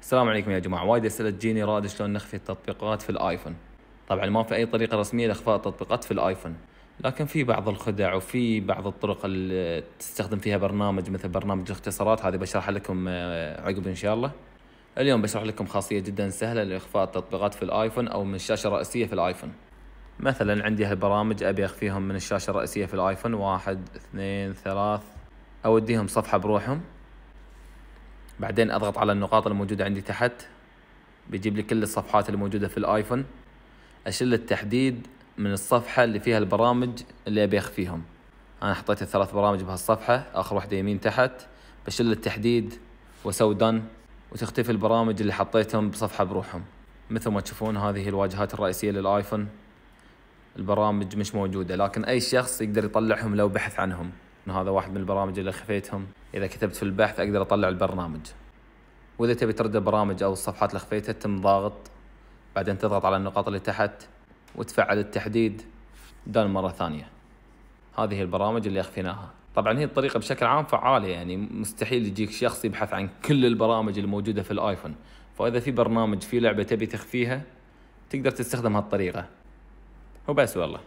السلام عليكم يا جماعة. وايد أسئلة تجيني راد شلون نخفي التطبيقات في الآيفون. طبعا ما في أي طريقة رسمية لإخفاء التطبيقات في الآيفون لكن في بعض الخدع وفي بعض الطرق اللي تستخدم فيها برنامج مثل برنامج الاختصارات. هذه بشرح لكم آه، عقب إن شاء الله. اليوم بشرح لكم خاصية جدا سهلة لإخفاء التطبيقات في الآيفون أو من الشاشة الرئيسية في الآيفون. مثلا عندي هالبرامج أبي أخفيهم من الشاشة الرئيسية في الآيفون. واحد اثنين ثلاث. أوديهم صفحة بروحهم. بعدين أضغط على النقاط الموجودة عندي تحت. بيجيب لي كل الصفحات الموجودة في الآيفون. اشيل التحديد من الصفحة اللي فيها البرامج اللي أبي أخفيهم. أنا حطيت الثلاث برامج بهالصفحة آخر واحدة يمين تحت. بشيل التحديد وأسوي دن وتختفي البرامج اللي حطيتهم بصفحة بروحهم. مثل ما تشوفون هذه الواجهات الرئيسية للآيفون. البرامج مش موجودة لكن أي شخص يقدر يطلعهم لو بحث عنهم. إنه هذا واحد من البرامج اللي خفيتهم. إذا كتبت في البحث أقدر أطلع البرنامج. وإذا تبي ترد البرامج أو الصفحات اللي خفيتها تم ضاغط. بعدين تضغط على النقاط اللي تحت وتفعل التحديد. دان مرة ثانية. هذه هي البرامج اللي اخفيناها طبعا هي الطريقة بشكل عام فعالة يعني. مستحيل يجيك شخص يبحث عن كل البرامج الموجودة في الآيفون. فإذا في برنامج في لعبة تبي تخفيها تقدر تستخدم هالطريقة. وبس والله.